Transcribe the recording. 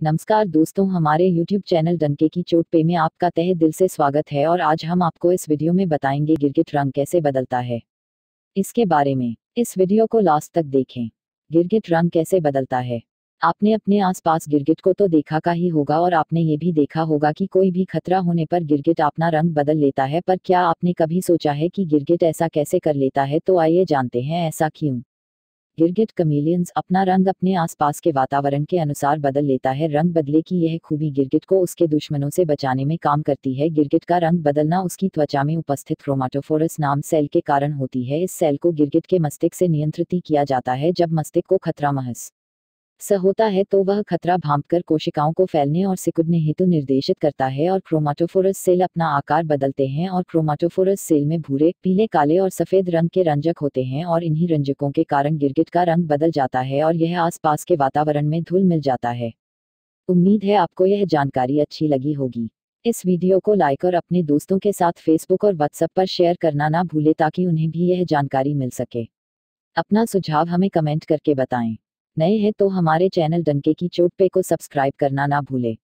नमस्कार दोस्तों, हमारे YouTube चैनल डंके की चोट पे में आपका तहे दिल से स्वागत है और आज हम आपको इस वीडियो में बताएँगे गिरगिट रंग कैसे बदलता है। इसके बारे में, इस वीडियो को लास्ट तक देखें। गिरगिट रंग कैसे बदलता है? आपने अपने आसपास गिरगिट को तो देखा का ही होगा और आपने ये भी देखा होगा कि कोई भी खतरा होने पर गिरगिट अपना रंग बदल लेता है, पर क्या आपने कभी सोचा है कि गिरगिट ऐसा कैसे कर लेता है? तो आइए जानते हैं ऐसा क्यों। गिरगिट कमेलियंस अपना रंग अपने आसपास के वातावरण के अनुसार बदल लेता है। रंग बदले की यह खूबी गिरगिट को उसके दुश्मनों से बचाने में काम करती है। गिरगिट का रंग बदलना उसकी त्वचा में उपस्थित क्रोमाटोफोरस नाम सेल के कारण होती है। इस सेल को गिरगिट के मस्तिष्क से नियंत्रित किया जाता है, जब मस्तिष्क को खतरा, महस स होता है तो वह खतरा भांपकर कोशिकाओं को फैलने और सिकुड़ने हेतु निर्देशित करता है और क्रोमाटोफोरस सेल अपना आकार बदलते हैं और क्रोमाटोफोरस सेल में भूरे, पीले, काले और सफ़ेद रंग के रंजक होते हैं और इन्हीं रंजकों के कारण गिरगिट का रंग बदल जाता है और यह आसपास के वातावरण में धुल मिल जाता है। उम्मीद है आपको यह जानकारी अच्छी लगी होगी। इस वीडियो को लाइक और अपने दोस्तों के साथ फेसबुक और व्हाट्सएप पर शेयर करना ना भूले ताकि उन्हें भी यह जानकारी मिल सके। अपना सुझाव हमें कमेंट करके बताएँ। नए हैं तो हमारे चैनल डनके की चोट पे को सब्सक्राइब करना ना भूले।